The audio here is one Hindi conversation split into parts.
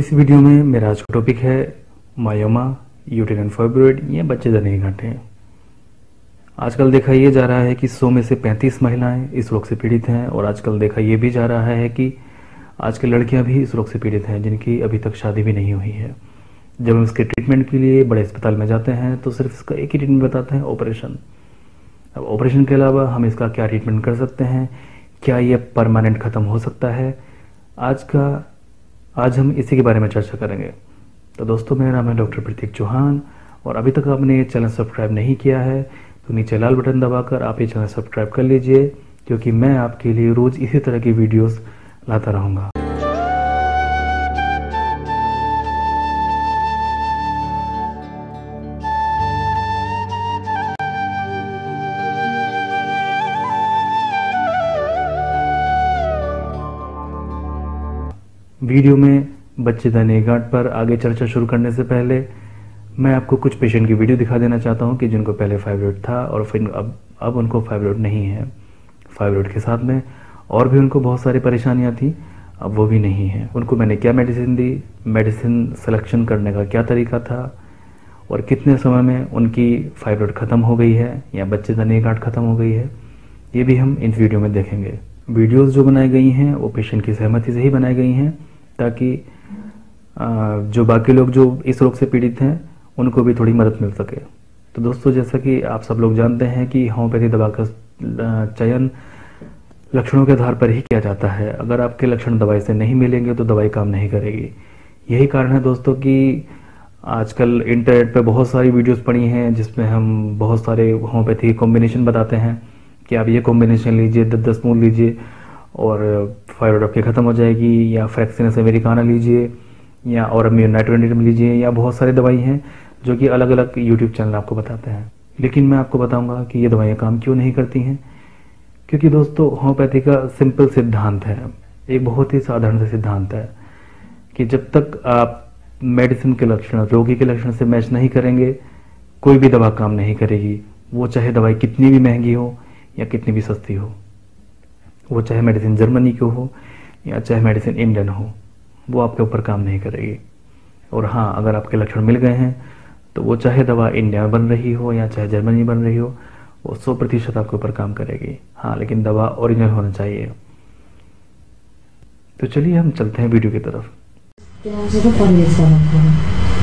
इस वीडियो में मेरा आज का टॉपिक है मायोमा यूटेरन फाइब्रोइड या बच्चे जने गांठें आजकल देखा ये जा रहा है कि 100 में से 35 महिलाएँ इस रोग से पीड़ित हैं और आजकल देखा ये भी जा रहा है कि आजकल लड़कियाँ भी इस रोग से पीड़ित हैं, जिनकी अभी तक शादी भी नहीं हुई है। जब हम इसके ट्रीटमेंट के लिए बड़े अस्पताल में जाते हैं तो सिर्फ़ इसका एक ही ट्रीटमेंट बताते हैं ऑपरेशन अब ऑपरेशन के अलावा हम इसका क्या ट्रीटमेंट कर सकते हैं? क्या ये परमानेंट ख़त्म हो सकता है? आज का आज हम इसी के बारे में चर्चा करेंगे। तो दोस्तों, मेरा नाम है डॉक्टर प्रतीक चौहान और अभी तक आपने ये चैनल सब्सक्राइब नहीं किया है तो नीचे लाल बटन दबाकर आप ये चैनल सब्सक्राइब कर लीजिए, क्योंकि मैं आपके लिए रोज़ इसी तरह की वीडियोस लाता रहूँगा। वीडियो में बच्चेदानी गांठ पर आगे चर्चा शुरू करने से पहले मैं आपको कुछ पेशेंट की वीडियो दिखा देना चाहता हूँ कि जिनको पहले फाइब्रोइड था और फिर अब अब उनको फाइब्रोइड नहीं है। फाइब्रोइड के साथ में और भी उनको बहुत सारी परेशानियाँ थी, अब वो भी नहीं है। उनको मैंने क्या मेडिसिन दी? मेडिसिन सिलेक्शन करने का क्या तरीका था? और कितने समय में उनकी फाइब्रोइड ख़त्म हो गई है या बच्चे बच्चेदानी गांठ ख़त्म हो गई है, ये भी हम इस वीडियो में देखेंगे। वीडियोस जो बनाई गई हैं, वो पेशेंट की सहमति से ही बनाई गई हैं। ताकि जो बाकी लोग जो इस रोग से पीड़ित हैं, उनको भी थोड़ी मदद मिल सके। तो दोस्तों, जैसा कि आप सब लोग जानते हैं कि होम्योपैथी दवा का चयन लक्षणों के आधार पर ही किया जाता है। अगर आपके लक्षण दवाई से नहीं मिलेंगे तो दवाई काम नहीं करेगी। यही कारण है दोस्तों कि आजकल इंटरनेट पर बहुत सारी वीडियोस पड़ी हैं, जिसमें हम बहुत सारे होम्योपैथी कॉम्बिनेशन बताते हैं कि आप ये कॉम्बिनेशन लीजिए, दस दस मूल लीजिए और फाइरोड आपकी ख़त्म हो जाएगी, या फ्रैक्सिनस अमेरिकाना लीजिए, या और नाइट्रोनिटम लीजिए, या बहुत सारी दवाई हैं, जो कि अलग अलग यूट्यूब चैनल आपको बताते हैं। लेकिन मैं आपको बताऊँगा कि ये दवाइयाँ काम क्यों नहीं करती हैं? क्योंकि दोस्तों होम्योपैथी का सिंपल सिद्धांत है। एक बहुत ही साधारण सा सिद्धांत है कि जब तक आप मेडिसिन के लक्षण, रोगी के लक्षण से मैच नहीं करेंगे, कोई भी दवा काम नहीं करेगी। वो चाहे दवाई कितनी भी महँगी हो या कितनी भी सस्ती हो। वो चाहे मेडिसिन जर्मनी की हो या चाहे मेडिसिन इंडियन हो वो आपके ऊपर काम नहीं करेगी। और हाँ अगर आपके लक्षण मिल गए हैं तो वो चाहे दवा इंडिया में बन रही हो या चाहे जर्मनी बन रही हो वो सौ प्रतिशत आपके ऊपर काम करेगी। हाँ लेकिन दवा ओरिजिनल होना चाहिए। तो चलिए हम चलते हैं वीडियो की तरफ़।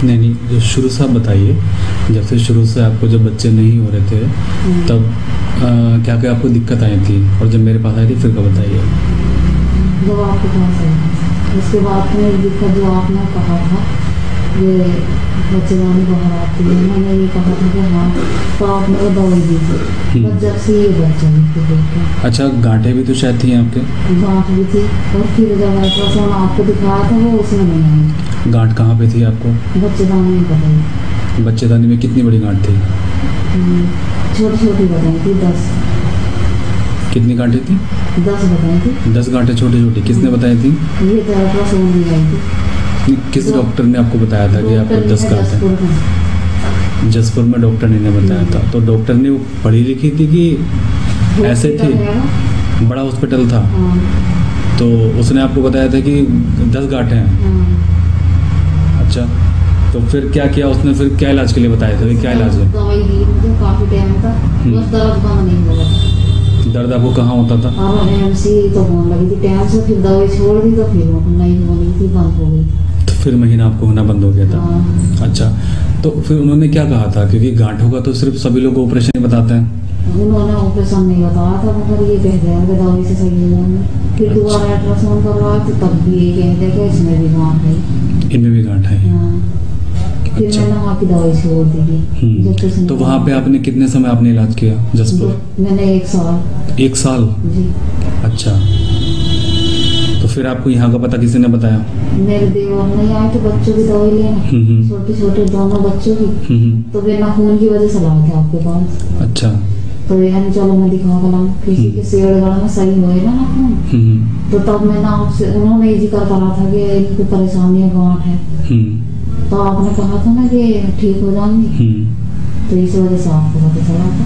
नहीं नहीं जो शुरू से आप बताइए जब से शुरू से आपको जब बच्चे नहीं हो रहे थे हम्म। तब क्या क्या आपको दिक्कत आई थी? और जब मेरे पास आई थी फिर कब बताइए? जब आपके पास आई उसके बाद में दिक्कत जो आपने कहा था ये बच्चेदानी बाहर आती है। मैंने ये कहा था कि हाँ तो आप मेरे दवाई दीजिए। हम्म। बस जब से ये बच्चा अच्छा गांठे भी तो शायद थी आपके? गांठ भी थी। और फिर जब अल्ट्रासाउंड आपको दिखाया था वो उसमें नहीं आई। गांठ कहाँ पे थी आपको? बच्चेदानी में बताई बच्चेदानी में कितनी बड़ी गांठ थी? हम्म, छोटी छोटी बताई थी दस। कितनी गांठें थी? दस बताई थी दस गांठें छोटी छोटी किसने बताई थी? ये अल्ट्रासाउंड में आई थी किस डॉक्टर ने आपको बताया था कि आपको दस गांठ? जसपुर में। डॉक्टर ने बताया था। तो डॉक्टर ने वो पढ़ी लिखी थी कि ऐसे थे? बड़ा हॉस्पिटल था। हाँ। तो उसने आपको बताया था कि दस गांठ हैं। हाँ। अच्छा। तो फिर क्या किया उसने? फिर क्या इलाज के लिए बताया? था क्या इलाज है? हम्म। दर्द आपको कहाँ होता था? तो लगी थी। टाइम से फिर दवाई छोड़ दी तो फिर नहीं होनी थी बंद हो गई। फिर महीना आपको होना बंद हो गया था? हाँ। अच्छा तो फिर उन्होंने क्या कहा था? क्योंकि गांठों का तो सिर्फ़ सभी लोग ऑपरेशन ही बताते हैं। उन्होंने ऑपरेशन नहीं बताया था मगर ये कह दिया कि दवाई से सही हो फिर अच्छा। दोबारा अल्ट्रासाउंड करवाया तो तब भी ये कह दिया कि इसमें भी गांठ है। इनमें भी गांठ है। हाँ। फिर अच्छा। मैंने वहाँ की दवाई छोड़ दी हम्म। तो वहाँ पे आपने कितने समय आपने इलाज किया जसपुर? मैंने एक साल। एक साल? जी। अच्छा। तो फिर आपको यहाँ का पता किसी ने बताया? मेरे देवर नहीं आए थे बच्चों की दवाई लेने। हम्म, हम्म। छोटे छोटे दोनों बच्चों की। हम्म, तो वे नाखून की वजह से लाए थे आपके पास। अच्छा। तो यह चलो मैं दिखा कर किसी के शेड़गढ़ में सही होएगा नाखून तो तब मैंने आपसे उन्होंने ज़िक्र करा था कि इनकी परेशानियाँ गांठ है। तो आपने कहा था ना कि ठीक हो जाएँगे तो इस वजह से आपको पता चला था।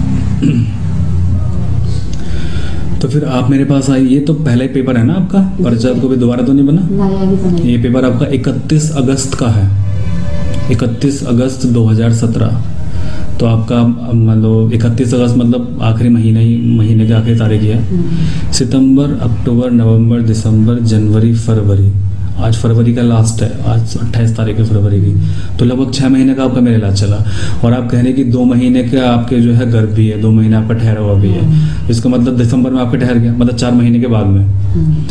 तो फिर आप मेरे पास आई ये तो पहला ही पेपर है ना आपका? परिचय को भी दोबारा तो नहीं बना? तो ये पेपर आपका 31 अगस्त का है। 31 अगस्त 2017 तो आपका मतलब 31 अगस्त मतलब आखिरी महीने ही महीने की आखिरी तारीख ही है। हम्म, सितंबर अक्टूबर नवंबर दिसंबर जनवरी फरवरी। आज फरवरी का लास्ट है। आज अट्ठाईस तारीख है फरवरी की। तो लगभग छः महीने का आपका मेरा इलाज चला। और आप कह रहे हैं कि दो महीने का आपके जो है गर्भ भी है दो महीने आपका ठहरा हुआ भी है। इसका मतलब दिसंबर में आपका ठहर गया मतलब चार महीने के बाद में। हम्म।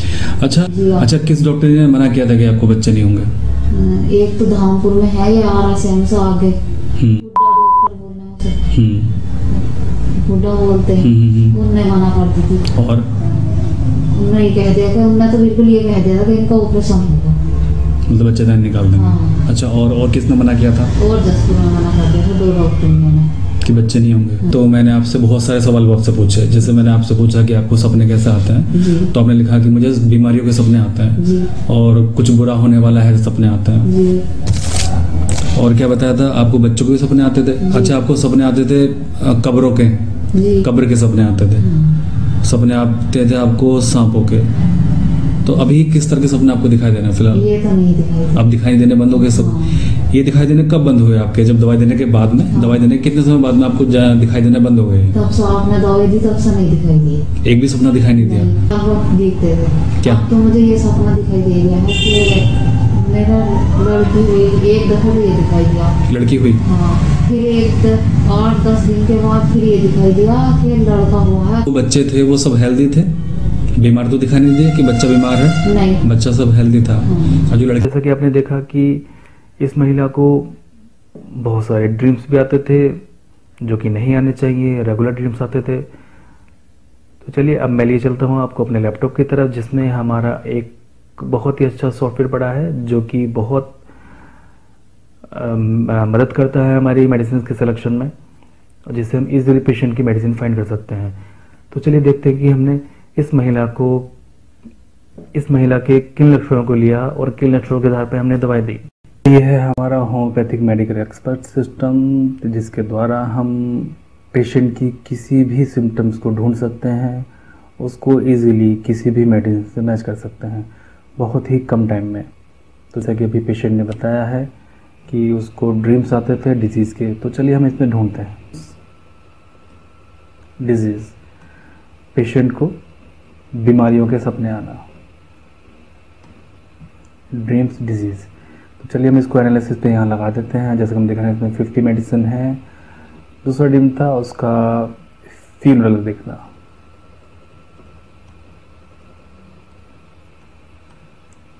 अच्छा अच्छा किस डॉक्टर ने मना किया था कि आपको बच्चे नहीं होंगे? हम्म, एक तो धामपुर में है ये आर एस एम से आगे। हम्म, हुड्डा बोलते हैं। उनने मना कर दी थी। और? उन्होंने कह दिया कि उन्होंने तो बिल्कुल ये कह दिया था कि इनका ऑपरेशन होगा मतलब बच्चे दान निकाल देंगे हाँ। अच्छा और और किसने मना किया था और जसपुर में मना कर दिया था दो डॉक्टर ने कि बच्चे नहीं होंगे तो मैंने आपसे बहुत सारे सवाल आपसे पूछे जैसे मैंने आपसे पूछा कि आपको सपने कैसे आते हैं तो आपने लिखा कि मुझे बीमारियों के सपने आते हैं और कुछ बुरा होने वाला है सपने आते हैं और क्या बताया था आपको बच्चों के भी सपने आते थे अच्छा आपको सपने आते थे कब्रों के कब्र के सपने आते थे हाँ, सपने आते थे आपको सांपों के। तो अभी किस तरह के सपने आपको दिखाई दे रहे हैं फ़िलहाल? ये तो नहीं दिखाई अब दिखाई देने बंद हो गए सब। हाँ। ये दिखाई देने कब बंद हुए आपके? जब दवाई देने के बाद में? हाँ। दवाई देने के कितने समय बाद में आपको दिखाई देने बंद हो गए? तब से आपने दवाई दी तब से नहीं दिखाई एक भी सपना दिखाई नहीं दिया? आप देखते क्या? तो मुझे ये सपना दिखाई दे गया है मेरा लड़की हुई एक दफ़ा तो ये दिखाई दिया। लड़की हुई। हाँ फिर एक आठ दस दिन के बाद फिर ये दिखाई दिया कि लड़का हुआ है। वो बच्चे थे वो सब हेल्दी थे? बीमार तो दिखाई नहीं दिया कि बच्चा बीमार है? नहीं। बच्चा सब हेल्दी था। हाँ। और जो लड़की जैसा कि आपने देखा कि इस महिला को बहुत सारे ड्रीम्स भी आते थे जो कि नहीं आने चाहिए रेगुलर ड्रीम्स आते थे। तो चलिए अब मैं लिए चलता हूँ आपको अपने लैपटॉप की तरफ़ जिसमें हमारा एक बहुत ही अच्छा सॉफ्टवेयर पड़ा है, जो कि बहुत मदद करता है हमारी मेडिसिन के सिलेक्शन में जिससे हम इजीली पेशेंट की मेडिसिन फाइंड कर सकते हैं। तो चलिए देखते हैं कि हमने इस महिला को, इस महिला के किन लक्षणों को लिया और किन लक्षणों के आधार पर हमने दवाई दी। ये है हमारा होम्योपैथिक मेडिकल एक्सपर्ट सिस्टम जिसके द्वारा हम पेशेंट की किसी भी सिम्टम्स को ढूंढ सकते हैं, उसको इजीली किसी भी मेडिसिन से मैच कर सकते हैं। बहुत ही कम टाइम में। तो जैसा कि अभी पेशेंट ने बताया है कि उसको ड्रीम्स आते थे डिज़ीज़ के तो चलिए हम इसमें ढूंढते हैं। डिज़ीज़ पेशेंट को बीमारियों के सपने आना। ड्रीम्स डिज़ीज़ तो चलिए हम इसको एनालिसिस पे यहाँ लगा देते हैं। जैसे हम देख रहे हैं इसमें फिफ्टी मेडिसिन है। दूसरा ड्रीम था उसका फ्यूनरल देखना।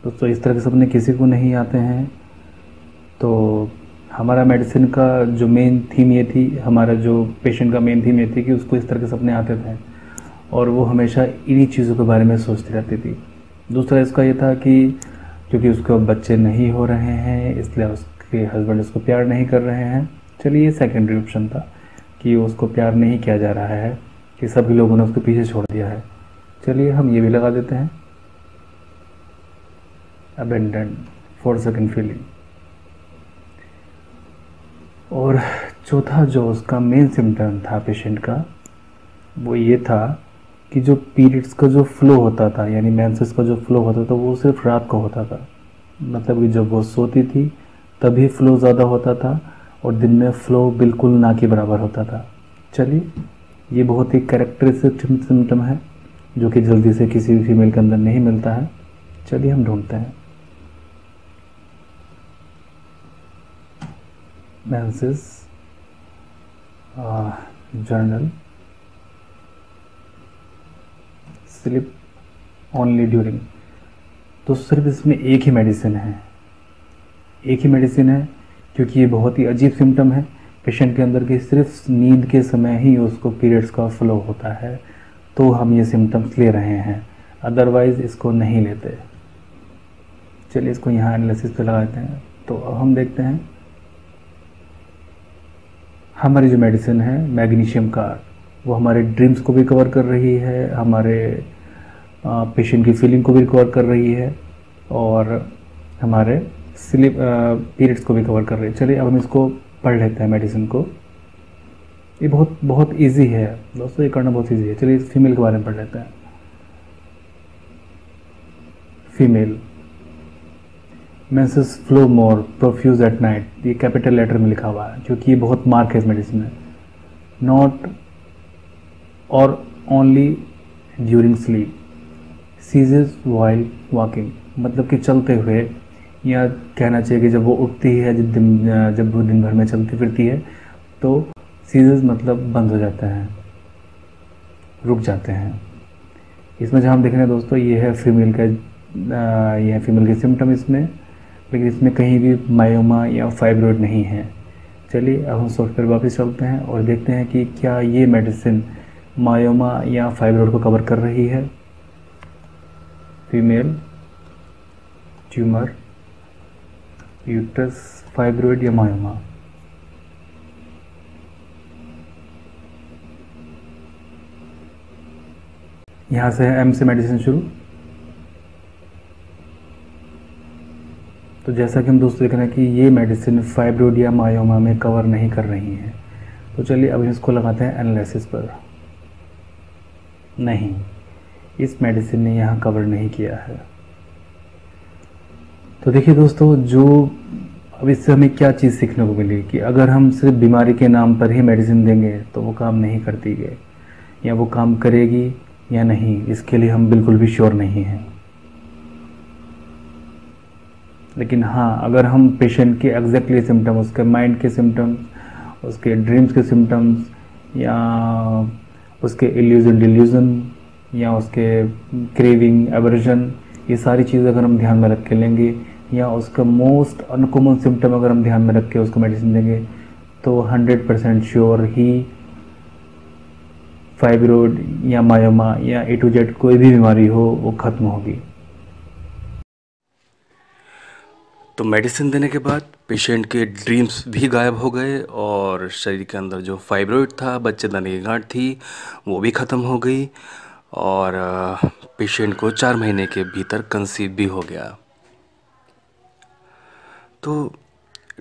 दोस्तों इस तरह के सपने किसी को नहीं आते हैं। तो हमारा मेडिसिन का जो मेन थीम ये थी, हमारा जो पेशेंट का मेन थीम ये थी कि उसको इस तरह के सपने आते थे और वो हमेशा इन्हीं चीज़ों के बारे में सोचती रहती थी। दूसरा इसका ये था कि क्योंकि उसके बच्चे नहीं हो रहे हैं, इसलिए उसके हस्बैंड उसको प्यार नहीं कर रहे हैं। चलिए, ये सेकेंडरी ऑप्शन था कि उसको प्यार नहीं किया जा रहा है, कि सभी लोगों ने उसको पीछे छोड़ दिया है। चलिए, हम ये भी लगा देते हैं। अबेंडन फॉर सेकेंड फीलिंग और चौथा जो उसका मेन सिम्टम था पेशेंट का, वो ये था कि जो पीरियड्स का जो फ्लो होता था, यानी मैंसेस का जो फ्लो होता था, वो सिर्फ़ रात को होता था। मतलब कि जब वो सोती थी, तभी फ्लो ज़्यादा होता था और दिन में फ्लो बिल्कुल ना के बराबर होता था। चलिए, ये बहुत ही कैरेक्टरिस्टिक सिम्टम है, जो कि जल्दी से किसी भी फीमेल के अंदर नहीं मिलता है। चलिए हम ढूंढते हैं। Menses general sleep only during तो सिर्फ़ इसमें एक ही मेडिसिन है। एक ही मेडिसिन है, क्योंकि ये बहुत ही अजीब सिम्टम है। पेशेंट के अंदर की सिर्फ़ नींद के समय ही उसको पीरियड्स का फ्लो होता है। तो हम ये सिम्टम्स ले रहे हैं। अदरवाइज़ इसको नहीं लेते। चलिए इसको यहाँ एनालिसिस पे लगाते हैं। तो अब हम देखते हैं। हमारी जो मेडिसिन है, मैग्नीशियम का, वो हमारे ड्रीम्स को भी कवर कर रही है, हमारे पेशेंट की फीलिंग को भी कवर कर रही है और हमारे स्लीप पीरियड्स को भी कवर कर रही है। चलिए, अब हम इसको पढ़ लेते हैं मेडिसिन को। ये बहुत बहुत इजी है। दोस्तों, ये करना बहुत इजी है। चलिए इस फीमेल के बारे में पढ़ लेते हैं। Female menses flow more profuse at night ये कैपिटल लेटर में लिखा हुआ है क्योंकि ये बहुत मार्क है इस मेडिसिन में। नॉट और only during sleep ceases while walking मतलब कि चलते हुए या कहना चाहिए कि जब वो उठती है जब दिन, जब वो दिन भर में चलती फिरती है तो सीजर्स मतलब बंद हो जाते हैं, रुक जाते हैं। इसमें जहाँ हम देख रहे हैं दोस्तों, ये है फीमेल का ये है फीमेल के सिम्टम इसमें। लेकिन इसमें कहीं भी मायोमा या फाइब्रोइड नहीं है। चलिए, अब हम सॉफ्टवेयर वापस चलते हैं और देखते हैं कि क्या ये मेडिसिन मायोमा या फाइब्रोइड को कवर कर रही है। फीमेल ट्यूमर यूट्रस फाइब्रोइड या मायोमा। यहाँ से है एम से मेडिसिन शुरू। तो जैसा कि हम दोस्तों देख रहे हैं कि ये मेडिसिन फाइब्रोडिया मायोमा में कवर नहीं कर रही है। तो चलिए अब इसको लगाते हैं एनालिसिस पर। नहीं, इस मेडिसिन ने यहाँ कवर नहीं किया है। तो देखिए दोस्तों, जो अब इससे हमें क्या चीज़ सीखने को मिली कि अगर हम सिर्फ़ बीमारी के नाम पर ही मेडिसिन देंगे तो वो काम नहीं करती है। या वो काम करेगी या नहीं, इसके लिए हम बिल्कुल भी श्योर नहीं हैं। लेकिन हाँ अगर हम पेशेंट के एग्जैक्टली सिम्टम उसके माइंड के सिम्टम्स उसके ड्रीम्स के सिम्टम्स या उसके इल्यूजन डिल्यूजन या उसके क्रेविंग एवर्जन ये सारी चीज़ अगर हम ध्यान में रख के लेंगे, या उसका मोस्ट अनकॉमन सिम्टम अगर हम ध्यान में रख के उसको मेडिसिन देंगे तो 100 परसेंट श्योर ही फाइब्रोड या मायोमा या ए टू जेड कोई भी बीमारी हो, वो ख़त्म होगी। तो मेडिसिन देने के बाद पेशेंट के ड्रीम्स भी गायब हो गए और शरीर के अंदर जो फाइब्रोइड था बच्चेदानी की गांठ थी, वो भी ख़त्म हो गई और पेशेंट को चार महीने के भीतर कंसीव भी हो गया। तो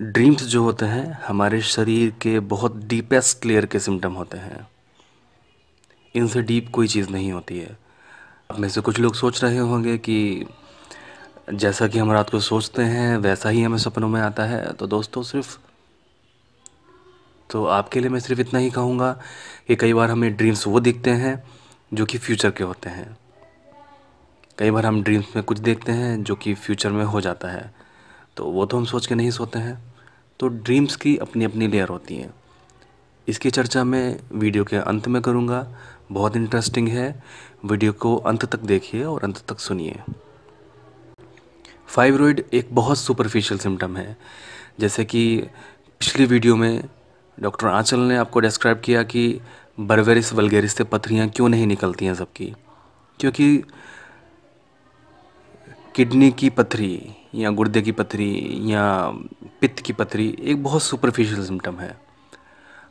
ड्रीम्स जो होते हैं, हमारे शरीर के बहुत डीपेस्ट लेयर के सिम्टम होते हैं। इनसे डीप कोई चीज़ नहीं होती है। अब में से कुछ लोग सोच रहे होंगे कि जैसा कि हम रात को सोचते हैं, वैसा ही हमें सपनों में आता है। तो दोस्तों, सिर्फ़ तो आपके लिए मैं सिर्फ़ इतना ही कहूँगा कि कई बार हमें ड्रीम्स वो दिखते हैं जो कि फ्यूचर के होते हैं। कई बार हम ड्रीम्स में कुछ देखते हैं जो कि फ्यूचर में हो जाता है। तो वो तो हम सोच के नहीं सोते हैं। तो ड्रीम्स की अपनी अपनी लेयर होती हैं। इसकी चर्चा मैं वीडियो के अंत में करूँगा। बहुत इंटरेस्टिंग है। वीडियो को अंत तक देखिए और अंत तक सुनिए। फाइब्रॉइड एक बहुत सुपरफिशियल सिम्टम है। जैसे कि पिछली वीडियो में डॉक्टर आंचल ने आपको डिस्क्राइब किया कि बर्वेरिस वलगेरिस से पथरियाँ क्यों नहीं निकलती हैं सबकी? क्योंकि किडनी की पथरी या गुर्दे की पथरी या पित्त की पथरी एक बहुत सुपरफिशियल सिम्टम है।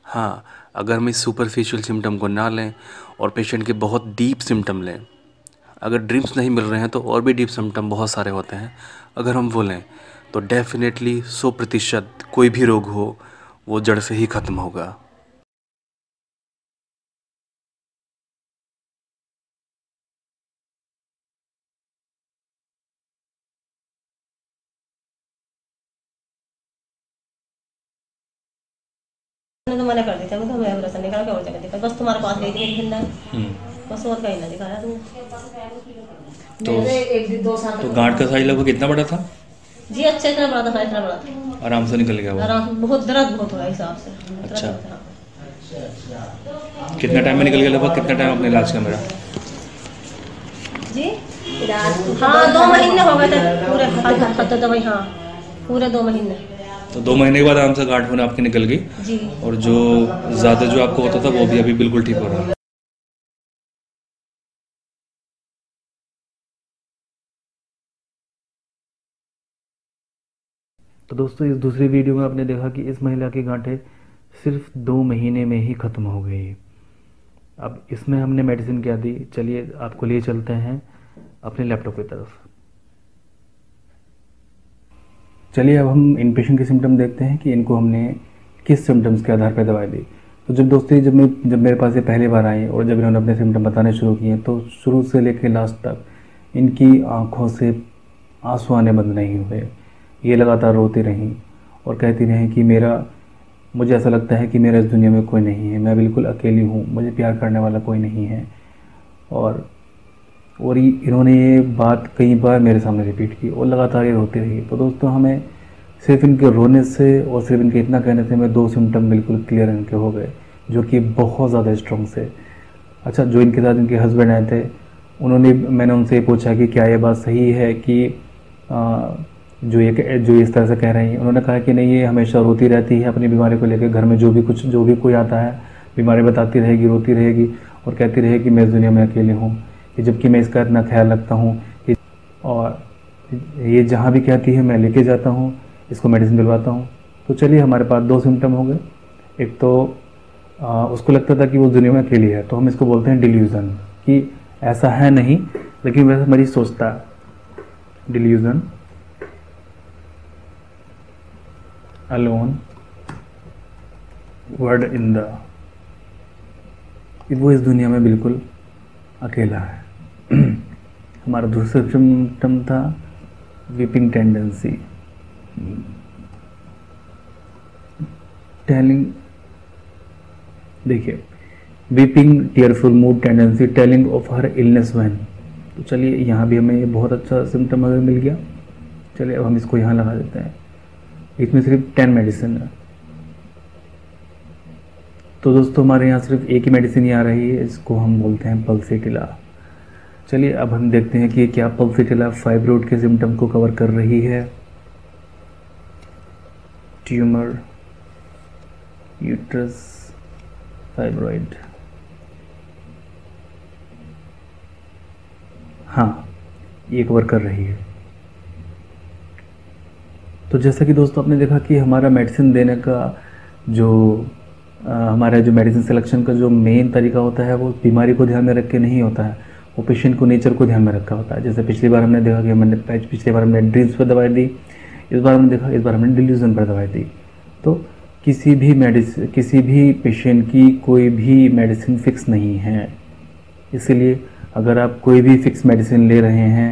हाँ अगर हम इस सुपरफिशियल सिम्टम को ना लें और पेशेंट के बहुत डीप सिम्टम लें अगर ड्रीम्स नहीं मिल रहे हैं तो और भी डीप सिम्टम बहुत सारे होते हैं। अगर हम वो लें तो डेफिनेटली सौ प्रतिशत कोई भी रोग हो वो जड़ से ही ख़त्म होगा। तो मना कर देता तो मैं भरोसा नहीं करा और जगह दिखा बस तुम्हारे पास गई थी मेरी हिंदा। बस और कहीं ना दिखाया तुमने तो एक दो तो गांठ का साइज़ लगभग कितना बड़ा था? जी अच्छा इतना बड़ा था इतना बड़ा था। आराम से निकल गया वो? आराम बहुत दर्द बहुत हुआ हिसाब से। अच्छा। कितना टाइम में निकल गया लगभग? कितना टाइम अपने इलाज का मेरा? जी? हाँ दो महीने हो गए थे। पूरे खत्म दवाई हाँ। पूरे दो महीने। तो दो महीने के बाद आराम से गांठ होने आपकी निकल गई? और जो ज़्यादा जो आपको होता था वो भी अभी बिल्कुल ठीक हो रहा है? तो दोस्तों, इस दूसरी वीडियो में आपने देखा कि इस महिला की गांठें सिर्फ़ दो महीने में ही ख़त्म हो गई अब इसमें हमने मेडिसिन क्या दी? चलिए, आपको लिए चलते हैं अपने लैपटॉप की तरफ़। चलिए, अब हम इन पेशेंट के सिम्टम देखते हैं कि इनको हमने किस सिम्टम्स के आधार पर दवाई दी। तो जब दोस्तों, जब मैं, जब मेरे पास ये पहली बार आई और जब इन्होंने अपने सिम्टम बताने शुरू किए तो शुरू से लेकर लास्ट तक इनकी आँखों से आँसू आने बंद नहीं हुए। ये लगातार रोती रहीं और कहती रहें कि मेरा मुझे ऐसा लगता है कि मेरा इस दुनिया में कोई नहीं है। मैं बिल्कुल अकेली हूँ मुझे प्यार करने वाला कोई नहीं है। और और इन्होंने ये बात कई बार मेरे सामने रिपीट की और लगातार ये रोती रही। तो दोस्तों हमें सिर्फ़ इनके रोने से और सिर्फ़ इनके इतना कहने से हमें दो सिम्टम बिल्कुल क्लियर इनके हो गए जो कि बहुत ज़्यादा स्ट्रॉन्ग से। अच्छा जो इनके साथ इनके हस्बैंड आए थे उन्होंने मैंने उनसे ये पूछा कि क्या ये बात सही है कि आ, जो ये जो इस तरह से कह रही हैं। उन्होंने कहा कि नहीं ये हमेशा रोती रहती है अपनी बीमारी को लेकर। घर में जो भी कुछ जो भी कोई आता है बीमारी बताती रहेगी रोती रहेगी और कहती रहेगी मैं इस दुनिया में अकेले हूँ। कि जबकि मैं इसका इतना ख्याल रखता हूँ कि और ये जहाँ भी कहती है मैं लेके जाता हूँ इसको मेडिसिन दिलवाता हूँ। तो चलिए हमारे पास दो सिम्टम हो गए। एक तो आ, उसको लगता था कि वो दुनिया में अकेली है तो हम इसको बोलते हैं डिल्यूज़न कि ऐसा है नहीं लेकिन वैसे मरीज़ सोचता है delusion alone world in the वो इस दुनिया में बिल्कुल अकेला है। हमारा दूसरा सिम्टम था वीपिंग टेंडेंसी टेलिंग देखिए weeping tearful mood tendency telling of her illness when तो चलिए, यहाँ भी हमें ये बहुत अच्छा सिम्टम अगर मिल गया। चलिए, अब हम इसको यहाँ लगा देते हैं। इसमें सिर्फ़ टेन मेडिसिन है। तो दोस्तों, हमारे यहाँ सिर्फ़ एक ही मेडिसिन ही आ रही है, इसको हम बोलते हैं पल्सिटिला चलिए, अब हम देखते हैं कि क्या पल्सिटिला फाइब्रोड के सिम्टम को कवर कर रही है। ट्यूमर यूट्रस फाइब्रॉइड हाँ ये कवर कर रही है। तो जैसा कि दोस्तों आपने देखा कि हमारा मेडिसिन देने का जो आ, हमारा जो मेडिसिन सिलेक्शन का जो मेन तरीका होता है वो बीमारी को ध्यान में रख के नहीं होता है। वो पेशेंट को नेचर को ध्यान में रखा होता है। जैसे पिछली बार हमने देखा कि हमने पिछली बार हमने ड्रीम्स पर दवाई दी इस बार हमने देखा इस बार हमने डिल्यूजन पर दवाई दी। तो किसी भी मेडिसिन किसी भी पेशेंट की कोई भी मेडिसिन फिक्स नहीं है। इसीलिए अगर आप कोई भी फिक्स मेडिसिन ले रहे हैं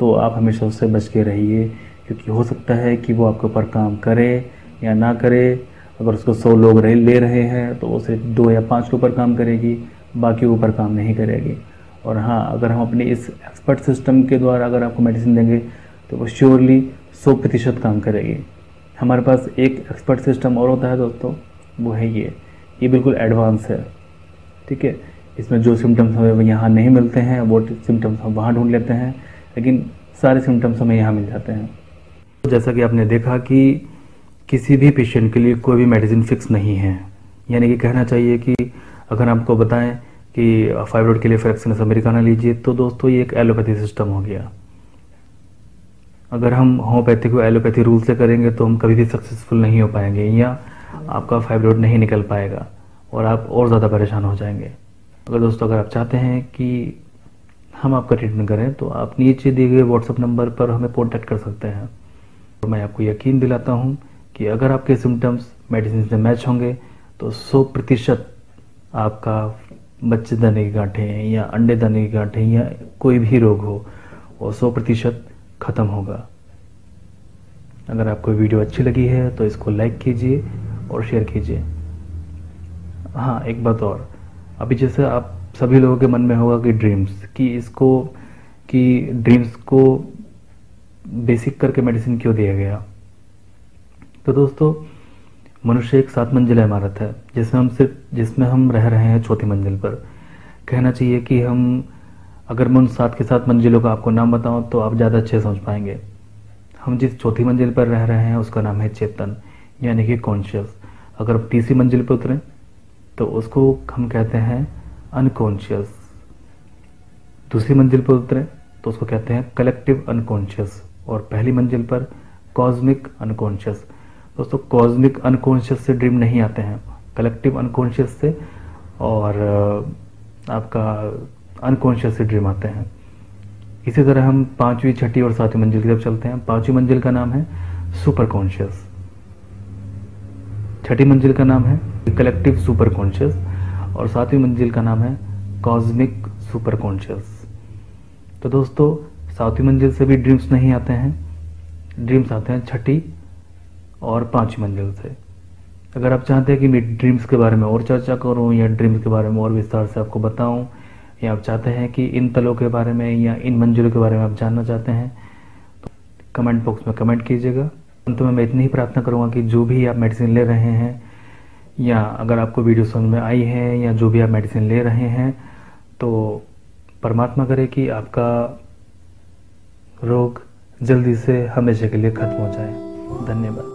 तो आप हमेशा उससे बच के रहिए। क्योंकि हो सकता है कि वो आपके ऊपर काम करे या ना करे। अगर उसको सौ लोग रहे ले रहे हैं तो वो सिर्फ़ दो या पाँच के ऊपर काम करेगी, बाकी ऊपर काम नहीं करेगी। और हाँ अगर हम अपने इस एक्सपर्ट सिस्टम के द्वारा अगर आपको मेडिसिन देंगे तो वो श्योरली सौ प्रतिशत काम करेगी। हमारे पास एक एक्सपर्ट सिस्टम और होता है दोस्तों, वो है ये। ये बिल्कुल एडवांस है। ठीक है? इसमें जो सिम्टम्स हमें यहाँ नहीं मिलते हैं, वो सिम्टम्स हम वहाँ ढूंढ लेते हैं, लेकिन सारे सिम्टम्स हमें यहाँ मिल जाते हैं। जैसा कि आपने देखा कि किसी भी पेशेंट के लिए कोई भी मेडिसिन फिक्स नहीं है। यानी कि कहना चाहिए कि अगर आपको बताएँ कि फाइब्रोड के लिए फ्रेक्सनस अमेरिकाना लीजिए तो दोस्तों ये एक एलोपैथी सिस्टम हो गया। अगर हम होम्योपैथी को एलोपैथी रूल से करेंगे तो हम कभी भी सक्सेसफुल नहीं हो पाएँगे या आपका फाइब्रोड नहीं निकल पाएगा और आप और ज़्यादा परेशान हो जाएँगे। अगर दोस्तों, अगर आप चाहते हैं कि हम आपका ट्रीटमेंट करें तो आप नीचे दिए गए व्हाट्सअप नंबर पर हमें कॉन्टैक्ट कर सकते हैं। तो मैं आपको यकीन दिलाता हूँ कि अगर आपके सिम्टम्स मेडिसिन से मैच होंगे तो 100 प्रतिशत आपका बच्चे दाने की गांठें या अंडे दाने की गांठें या कोई भी रोग हो, वो 100 प्रतिशत ख़त्म होगा। अगर आपको वीडियो अच्छी लगी है तो इसको लाइक कीजिए और शेयर कीजिए। हाँ एक बात और। अभी जैसे आप सभी लोगों के मन में होगा कि ड्रीम्स कि इसको, कि ड्रीम्स को बेसिक करके मेडिसिन क्यों दिया गया? तो दोस्तों, मनुष्य एक सात मंजिला इमारत है, जिसमें हम सिर्फ़, जिसमें हम रह रहे हैं चौथी मंजिल पर। कहना चाहिए कि हम, अगर मैं उन सात के सात मंजिलों का आपको नाम बताऊँ तो आप ज़्यादा अच्छे समझ पाएँगे। हम जिस चौथी मंजिल पर रह रहे हैं, उसका नाम है चेतन, यानी कि कॉन्शियस अगर आप तीसरी मंजिल पर उतरें तो उसको हम कहते हैं अनकॉन्शियस दूसरी मंजिल पर उतरें तो उसको कहते हैं कलेक्टिव अनकॉन्शियस और पहली मंजिल पर कॉस्मिक अनकॉन्शियस दोस्तों कॉस्मिक अनकॉन्शियस से ड्रीम नहीं आते हैं। कलेक्टिव अनकॉन्शियस से और आपका अनकॉन्शियस से ड्रीम आते हैं। इसी तरह हम पांचवी, छठी और सातवीं मंजिल की तरफ़ चलते हैं। पांचवी मंजिल का नाम है सुपर कॉन्शियस छठी मंजिल का नाम है कलेक्टिव सुपर कॉन्शियस और सातवीं मंजिल का नाम है कॉस्मिक सुपर कॉन्शियस तो दोस्तों सातवीं मंजिल से भी ड्रीम्स नहीं आते हैं। ड्रीम्स आते हैं छठी और पांचवी मंजिल से। अगर आप चाहते हैं कि मैं ड्रीम्स के बारे में और चर्चा करूँ या ड्रीम्स के बारे में और विस्तार से आपको बताऊँ, या आप चाहते हैं कि इन तलों के बारे में या इन मंजिलों के बारे में आप जानना चाहते हैं तो कमेंट बॉक्स में कमेंट कीजिएगा। अंत में मैं इतनी ही प्रार्थना करूँगा कि जो भी आप मेडिसिन ले रहे हैं, या अगर आपको वीडियो समझ में आई है, या जो भी आप मेडिसिन ले रहे हैं तो परमात्मा करे कि आपका रोग जल्दी से हमेशा के लिए खत्म हो जाए। धन्यवाद।